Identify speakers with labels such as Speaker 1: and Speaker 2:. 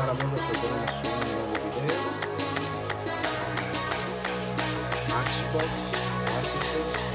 Speaker 1: Vagabundo podemos subir um novo vídeo. Maxbox, Maxbox.